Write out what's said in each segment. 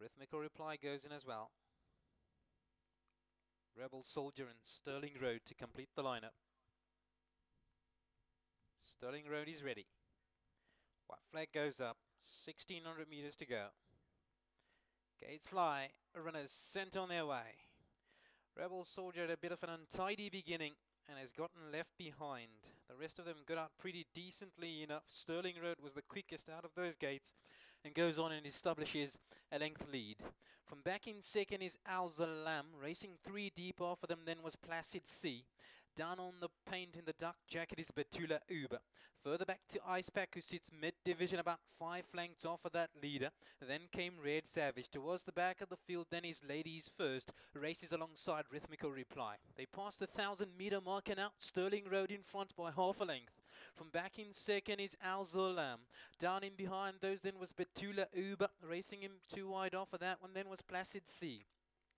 Rhythmical Reply goes in as well. Rebel Soldier and Sterling Road to complete the lineup. Sterling Road is ready. White flag goes up. 1600 meters to go. Gates fly. Runners sent on their way. Rebel Soldier had a bit of an untidy beginning and has gotten left behind. The rest of them got out pretty decently enough. Sterling Road was the quickest out of those gates and goes on and establishes a length lead. From back in second is Lamb, racing three deep off of them, then was Placid Sea. Down on the paint in the dark jacket is Betula Uber. Further back to Icepack, who sits mid-division about five flanks off of that leader. Then came Red Savage. Towards the back of the field, then is Ladies First. Races alongside Rhythmical Reply. They passed the thousand meter mark and out Sterling Road in front by half a length. From back in second is Alzalam. Down in behind those then was Betula Uber. Racing him too wide off of that one then was Placid Sea.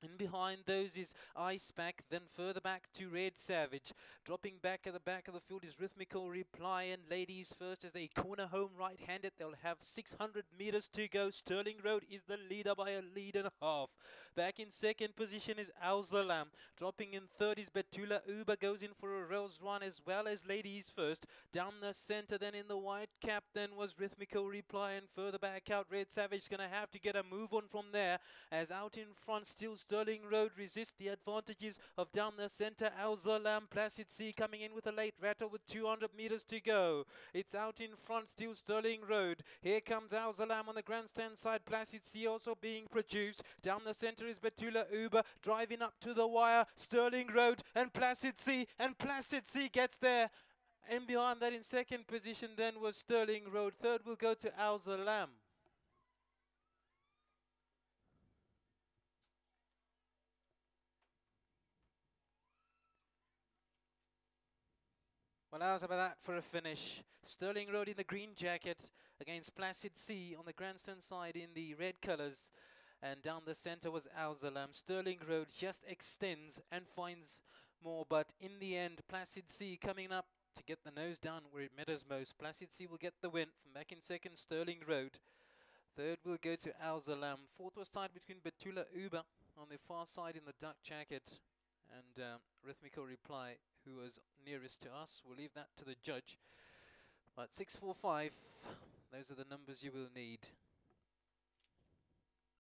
And behind those is Ice Pack, then further back to Red Savage. Dropping back at the back of the field is Rhythmical Reply and Ladies First as they corner home right-handed. They'll have 600 meters to go. Sterling Road is the leader by a lead and a half. Back in second position is Alzalam. Dropping in third is Betula Uber goes in for a Rose run as well as Ladies First. Down the center then in the white cap then was Rhythmical Reply and further back out Red Savage is going to have to get a move on from there as out in front still Sterling Road resists the advantages of down the center. Alzalam Placid Sea coming in with a late rattle with 200 meters to go. It's out in front still Sterling Road. Here comes Alzalam on the grandstand side. Placid Sea also being produced. Down the center is Betula Uber driving up to the wire. Sterling Road and Placid Sea and Placid Sea gets there. And behind that in second position then was Sterling Road. Third will go to Alzalam. Well, how's about that for a finish? Sterling Road in the green jacket against Placid Sea on the grandstand side in the red colours. And down the centre was Alzalam. Sterling Road just extends and finds more, but in the end, Placid Sea coming up to get the nose down where it matters most. Placid Sea will get the win from back in second, Sterling Road. Third will go to Alzalam. Fourth was tied between Betula Uber on the far side in the duck jacket and um, Rhythmical Reply who was nearest to us. We'll leave that to the judge. But 645, those are the numbers you will need.